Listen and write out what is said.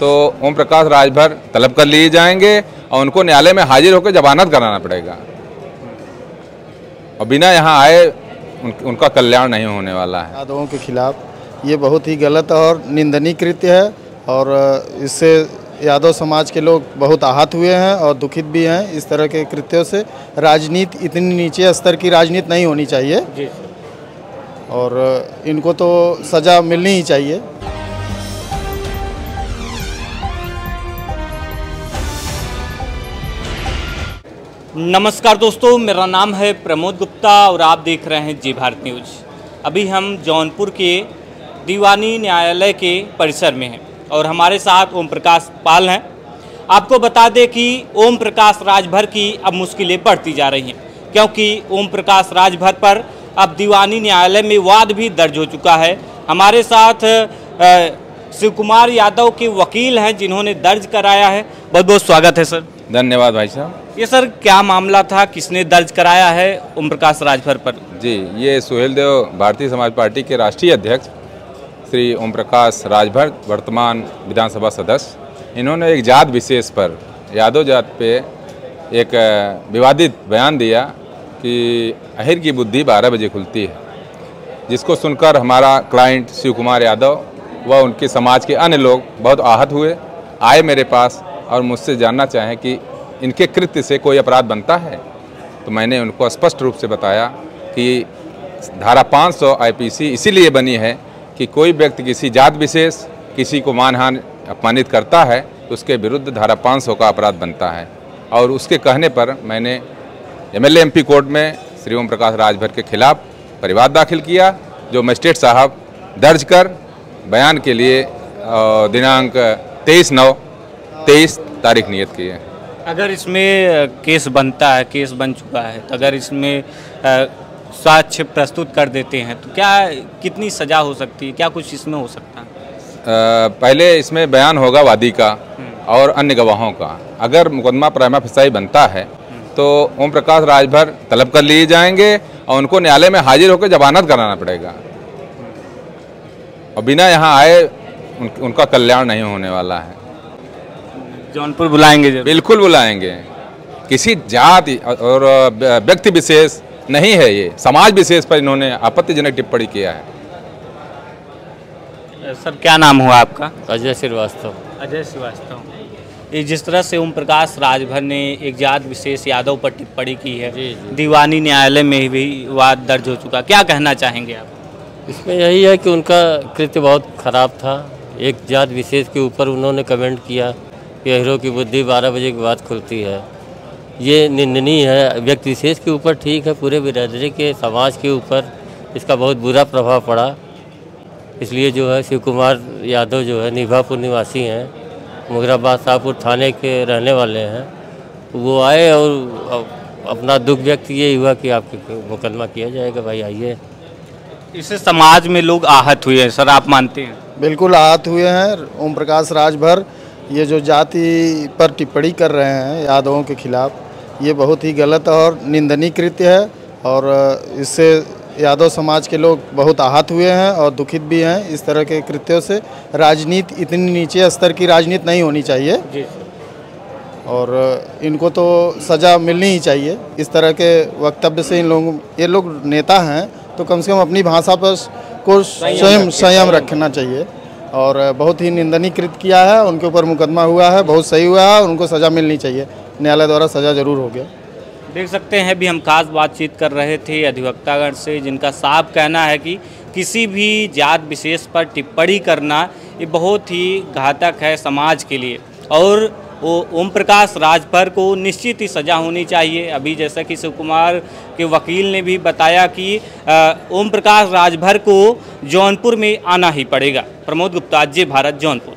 तो ओम प्रकाश राजभर तलब कर लिए जाएँगे और उनको न्यायालय में हाजिर होकर जमानत कराना पड़ेगा। और बिना यहाँ आए उन, उनका कल्याण नहीं होने वाला है। यादवों के खिलाफ ये बहुत ही गलत और निंदनीय कृत्य है और इससे यादव समाज के लोग बहुत आहत हुए हैं और दुखित भी हैं इस तरह के कृत्यों से। राजनीति इतनी नीचे स्तर की राजनीति नहीं होनी चाहिए। जी। और इनको तो सज़ा मिलनी ही चाहिए। नमस्कार दोस्तों मेरा नाम है प्रमोद गुप्ता और आप देख रहे हैं जी भारत न्यूज़। अभी हम जौनपुर के दीवानी न्यायालय के परिसर में हैं। और हमारे साथ ओम प्रकाश पाल हैं। आपको बता दें कि ओम प्रकाश राजभर की अब मुश्किलें बढ़ती जा रही हैं क्योंकि ओम प्रकाश राजभर पर अब दीवानी न्यायालय में वाद भी दर्ज हो चुका है। हमारे साथ शिव कुमार यादव के वकील हैं जिन्होंने दर्ज कराया है। बहुत बहुत स्वागत है सर। धन्यवाद भाई साहब। ये सर क्या मामला था? किसने दर्ज कराया है ओम प्रकाश राजभर पर? जी ये सुहेल देव भारतीय समाज पार्टी के राष्ट्रीय अध्यक्ष श्री ओम प्रकाश राजभर वर्तमान विधानसभा सदस्य। इन्होंने एक जात विशेष पर, यादव जात पे एक विवादित बयान दिया कि अहिर की बुद्धि 12 बजे खुलती है, जिसको सुनकर हमारा क्लाइंट शिव कुमार यादव व उनके समाज के अन्य लोग बहुत आहत हुए। आए मेरे पास और मुझसे जानना चाहें कि इनके कृत्य से कोई अपराध बनता है? तो मैंने उनको स्पष्ट रूप से बताया कि धारा 500 आईपीसी इसीलिए बनी है कि कोई व्यक्ति किसी जात विशेष, किसी को मानहानि अपमानित करता है तो उसके विरुद्ध धारा 500 का अपराध बनता है। और उसके कहने पर मैंने एमएलए एमपी कोर्ट में श्री ओम प्रकाश राजभर के खिलाफ परिवाद दाखिल किया, जो मजिस्ट्रेट साहब दर्ज कर बयान के लिए दिनांक तेईस नौ, तेईस तारीख नियत की है। अगर इसमें केस बनता है, केस बन चुका है तो अगर इसमें साक्ष्य प्रस्तुत कर देते हैं। तो क्या कितनी सजा हो सकती है? क्या कुछ इसमें हो सकता है? पहले इसमें बयान होगा वादी का और अन्य गवाहों का। अगर मुकदमा प्राइमा फिसाई बनता है तो ओम प्रकाश राजभर तलब कर लिए जाएँगे और उनको न्यायालय में हाजिर होकर जमानत कराना पड़ेगा। और बिना यहाँ आए उन, उनका कल्याण नहीं होने वाला है। जौनपुर बुलाएँगे बिल्कुल बुलाएँगे। किसी जाति और व्यक्ति विशेष नहीं है ये। समाज विशेष पर इन्होंने आपत्तिजनक टिप्पणी किया है। सर क्या नाम हुआ आपका? अजय श्रीवास्तव। अजय श्रीवास्तव। ये जिस तरह से ओम प्रकाश राजभर ने एक जात विशेष यादव पर टिप्पणी की है जी, जी। दीवानी न्यायालय में भी वाद दर्ज हो चुका। क्या कहना चाहेंगे आप? इसमें यही है कि उनका कृत्य बहुत खराब था। एक जात विशेष के ऊपर उन्होंने कमेंट किया कि हीरो की बुद्धि बारह बजे के बाद खुलती है। ये निंदनीय है। व्यक्ति विशेष के ऊपर ठीक है पूरे बिरादरी के समाज के ऊपर इसका बहुत बुरा प्रभाव पड़ा। इसलिए जो है शिव कुमार यादव जो है निभापुर निवासी हैं मुगराबाद शाहपुर थाने के रहने वाले हैं। वो आए और अपना दुख व्यक्त ये हुआ कि आपके मुकदमा किया जाएगा। भाई आइए। इससे समाज में लोग आहत हुए हैं सर आप मानते हैं? बिल्कुल आहत हुए हैं ओम प्रकाश राजभर। ये जो जाति पर टिप्पणी कर रहे हैं यादवों के खिलाफ ये बहुत ही गलत और निंदनीय कृत्य है और इससे यादव समाज के लोग बहुत आहत हुए हैं और दुखित भी हैं इस तरह के कृत्यों से। राजनीति इतनी नीचे स्तर की राजनीति नहीं होनी चाहिए। और इनको तो सज़ा मिलनी ही चाहिए। इस तरह के वक्तव्य से इन लोगों ये लोग नेता हैं तो कम से कम अपनी भाषा पर को स्वयं संयम रखना चाहिए। और बहुत ही निंदनीय कृत किया है उनके ऊपर मुकदमा हुआ है बहुत सही हुआ है उनको सज़ा मिलनी चाहिए। न्यायालय द्वारा सज़ा ज़रूर हो गया। देख सकते हैं भी हम खास बातचीत कर रहे थे अधिवक्तागण से, जिनका साफ़ कहना है कि किसी भी जात विशेष पर टिप्पणी करना ये बहुत ही घातक है समाज के लिए। और वो ओम प्रकाश राजभर को निश्चित ही सज़ा होनी चाहिए। अभी जैसा कि शिव कुमार के वकील ने भी बताया कि ओम प्रकाश राजभर को जौनपुर में आना ही पड़ेगा। प्रमोद गुप्ता जे भारत, जौनपुर।